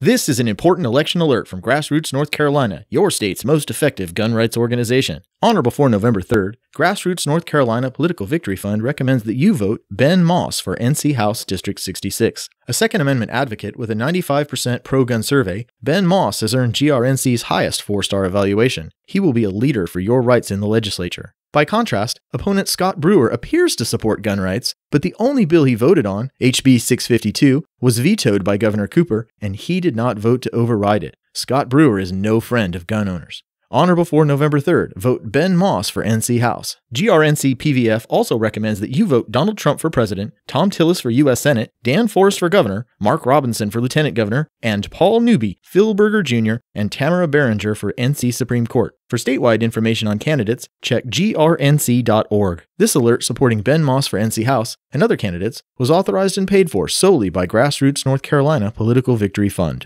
This is an important election alert from Grassroots North Carolina, your state's most effective gun rights organization. On or before November 3rd, Grassroots North Carolina Political Victory Fund recommends that you vote Ben Moss for NC House District 66. A Second Amendment advocate with a 95% pro gun survey, Ben Moss has earned GRNC's highest four star evaluation. He will be a leader for your rights in the legislature. By contrast, opponent Scott Brewer appears to support gun rights, but the only bill he voted on, HB 652, was vetoed by Governor Cooper, and he did not vote to override it. Scott Brewer is no friend of gun owners. On or before November 3rd, vote Ben Moss for NC House. GRNC PVF also recommends that you vote Donald Trump for president, Thom Tillis for U.S. Senate, Dan Forest for governor, Mark Robinson for lieutenant governor, and Paul Newby, Phil Berger Jr., and Tamara Barringer for NC Supreme Court. For statewide information on candidates, check grnc.org. This alert supporting Ben Moss for NC House and other candidates was authorized and paid for solely by Grassroots North Carolina Political Victory Fund.